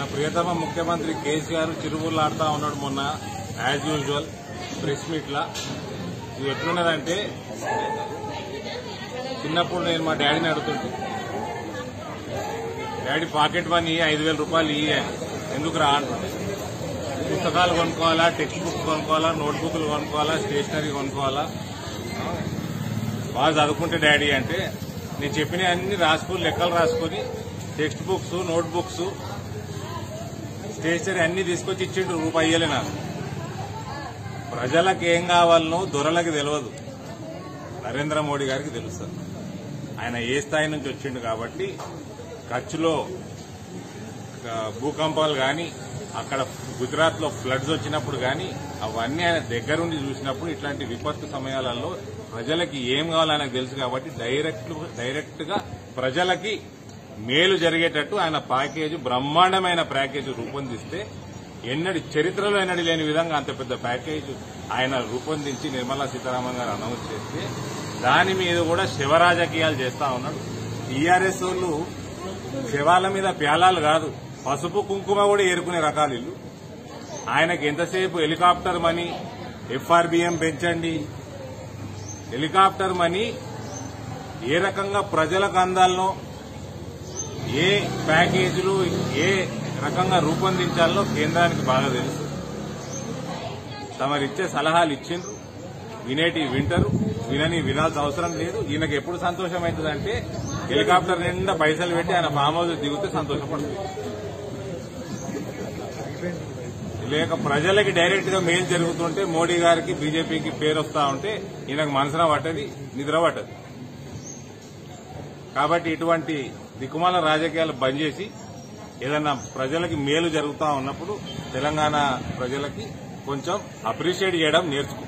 మన ప్రియతమ ముఖ్యమంత్రి కేసీఆర్ చిరువులు ఆడుతా ఉన్నాడు మొన్న యాజ్ యూజువల్ ప్రెస్ మీట్ లా. ఇది ఎట్లున్నదంటే చిన్నప్పుడు నేను మా డాడీని అడుగుతుంటే డాడీ పాకెట్ మనీ ఐదు వేల రూపాయలు ఇయ్యి ఎందుకు రా? అంటుండే పుస్తకాలు కొనుక్కోవాలా టెక్స్ట్ బుక్స్ కొనుక్కోవాలా నోట్బుక్లు కొనుక్కోవాలా స్టేషనరీ కొనుక్కోవాలా? బాగా చదువుకుంటే డాడీ అంటే నేను చెప్పిన అన్ని రాసుకుని లెక్కలు రాసుకొని text books note books stationery అన్ని తీసుకొచ్చి ఇచ్చిండు రూపాయి నాకు. ప్రజలకు ఏం కావాలనో దొరలకు తెలియదు నరేంద్ర మోడీ గారికి తెలుస్తుంది. ఆయన ఏ స్థాయి నుంచి వచ్చిండు కాబట్టి కచ్లో భూకంపాలు కానీ అక్కడ గుజరాత్లో ఫ్లడ్స్ వచ్చినప్పుడు కానీ అవన్నీ ఆయన దగ్గరుండి చూసినప్పుడు ఇట్లాంటి విపత్తు సమయాలలో ప్రజలకి ఏం కావాలో ఆయనకు తెలుసు కాబట్టి డైరెక్ట్ డైరెక్ట్గా ప్రజలకి మేలు జరిగేటట్టు ఆయన ప్యాకేజ్ బ్రహ్మాండమైన ప్యాకేజ్ రూపొందిస్తే ఎన్నడి చరిత్రలో ఎన్నడి లేని విధంగా అంత పెద్ద ప్యాకేజ్ ఆయన రూపొందించి నిర్మలా సీతారామన్ గారు అనౌన్స్ చేస్తే దాని మీద కూడా శివ రాజకీయాలు చేస్తా ఉన్నాడు. టీఆర్ఎస్ వాళ్ళు శివాల మీద ప్యాలాలు కాదు పసుపు కుంకుమ కూడా ఏరుకునే రకాలు ఇల్లు. ఆయనకి ఎంతసేపు హెలికాప్టర్ మనీ ఎఫ్ఆర్బిఎం పెంచండి. హెలికాప్టర్ మనీ ఏ రకంగా ప్రజలకు అందాలనో ఏ ప్యాకేజీలు ఏ రకంగా రూపొందించాలో కేంద్రానికి బాగా తెలుసు. తమరిచ్చే సలహాలు ఇచ్చిండ్రు. వినేటి వింటరు. వినని వినాల్సిన అవసరం లేదు. ఈయనకి ఎప్పుడు సంతోషం అవుతుందంటే హెలికాప్టర్ నిండా పైసలు పెట్టి ఆయన ఫామ్ హౌస్ దిగితే సంతోషపడుతుంది లేక ప్రజలకి డైరెక్ట్గా మేలు జరుగుతుంటే మోడీ గారికి బీజేపీకి పేరు వస్తా ఉంటే ఈయనకు మనసున పట్టది నిద్ర పట్టదు కాబట్టి ఇటువంటి దిక్కుమాల రాజకీయాలు బంద్ చేసి ఏదన్నా ప్రజలకి మేలు జరుగుతా ఉన్నప్పుడు తెలంగాణ ప్రజలకి కొంచెం అప్రిషియేట్ చేయడం నేర్చుకో